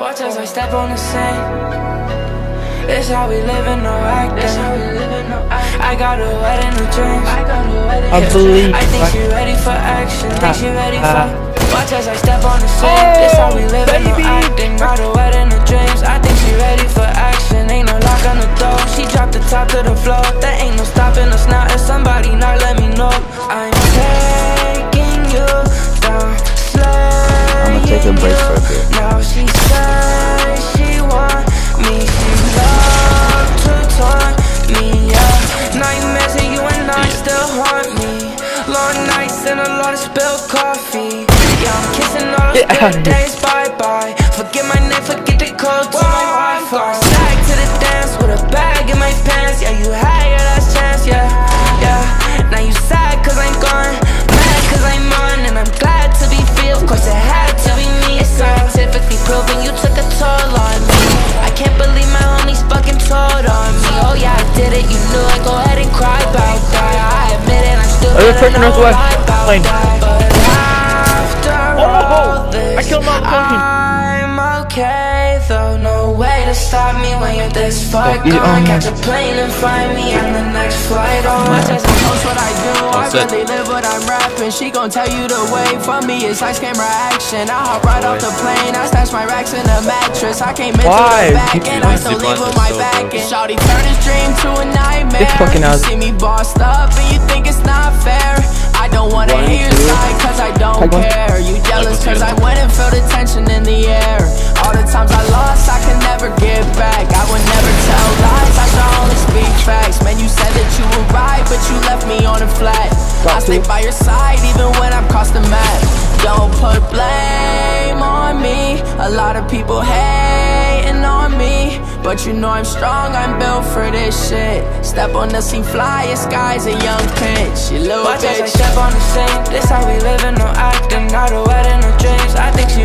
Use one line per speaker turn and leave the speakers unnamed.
Watch as I step on the scene. This how we live living, no acting. I got a wedding of dreams.
I believe.
I think she ready for action. Think she ready for. Watch as I step on the scene. This how we living, no
baby.
acting. Got a wedding of dreams. I think she ready for action. Ain't no lock on the door. She dropped the top to the floor. There ain't no stopping us now. If somebody not let me know, I'm spilled coffee. Yeah, I'm kissing all those good days bye bye. Forget my name, forget the code to my Wi-Fi. Sag to the dance with a bag in my pants. Yeah, you had your last chance, yeah, yeah. Now you sad cause I'm gone, mad cause I'm on, and I'm glad to be free. Of course it had to be me. It's scientifically proven you took a toll on me. I can't believe my homies fucking told on me. Oh yeah, I did it. You knew it. Go ahead and cry about that. I admit it. I'm still gonna know
us away.
lie about
Plane.
that. But after all
Oh, I killed my plane.
I'm okay though. No way to stop me when you're this far
you
gone.
on
Catch a plane and find me on the next flight on.
Watch as I post what I do. I
That's it.
really live what I'm rapping. She gon' tell you the way for me. It's ice camera action. I hop right off the plane. I stash my racks in a mattress. I came into
Why?
the back and I still
Zip
leave with my
so
back. And Shawty turn his dream to a nightmare.
It's fucking
you
out.
see me bossed up cause I went and felt the tension in the air. All the times I lost, I can never get back. I would never tell lies, I should only speak facts. Man, you said that you were right, but you left me on a flat. I stay by your side even when I'm crossed the map. Don't put blame on me. A lot of people hating on me. But you know I'm strong, I'm built for this shit. Step on the scene, fly as skies, a Yung Pinch. Little
Watch as I step on the scene. This how we living, no acting. Got a wedding of dreams. I think she